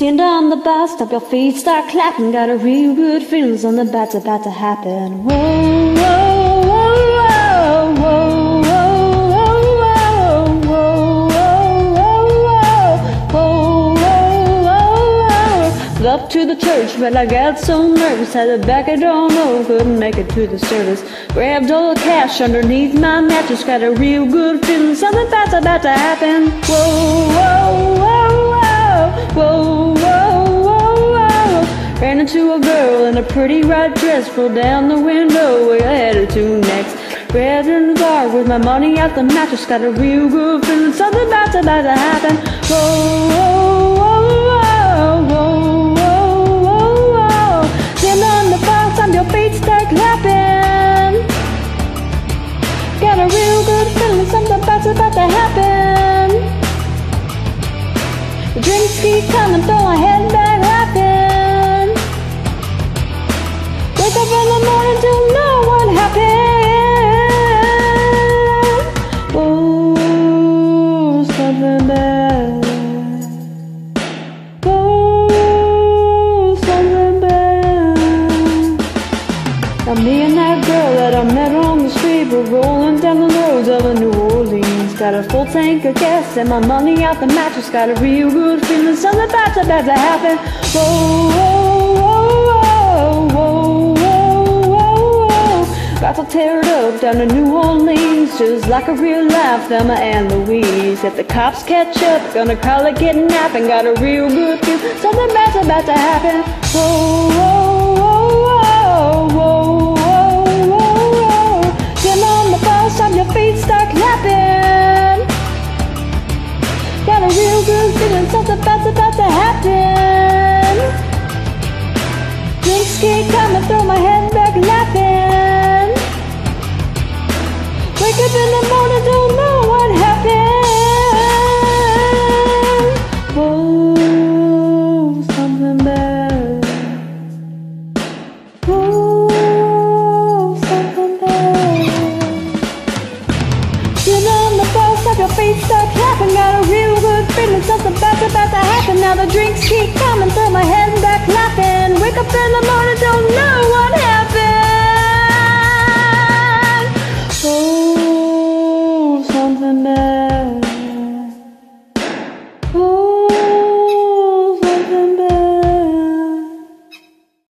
Stand on the bus, stop your feet, start clapping. Got a real good feelings on the bat's about to happen. Whoa, whoa, whoa, whoa, whoa. Up to the church, but I got so nervous at the back I don't know, couldn't make it to the service. Grabbed all the cash underneath my mattress, got a real good feeling, something bad's about to happen. Whoa, whoa, whoa, whoa, whoa. Into a girl in a pretty red dress, rolled down the window where I headed to next. Grabbed in the car with my money out the mattress, got a real good feeling something bad's about to happen. Whoa, whoa, whoa, whoa, whoa, whoa, whoa. Stand on the box, on your feet, start clapping. Got a real good feeling something bad's about to happen. The drinks keep coming, throw my head back me and that girl that I met on the street were rolling down the roads of New Orleans. Got a full tank of gas and my money out the mattress. Got a real good feeling something bad's about to happen. Whoa, whoa, whoa, whoa, whoa. About to tear it up down to New Like a real life Thelma and Louise. If the cops catch up, gonna call it kidnapping. Got a real good feel, something bad's about to happen. Whoa, whoa, whoa, whoa, whoa, stuck Got a real good feeling Something bad's about to happen Now the drinks keep coming Throw my back laughing Wake up in the morning Don't know what happened Oh, something bad Oh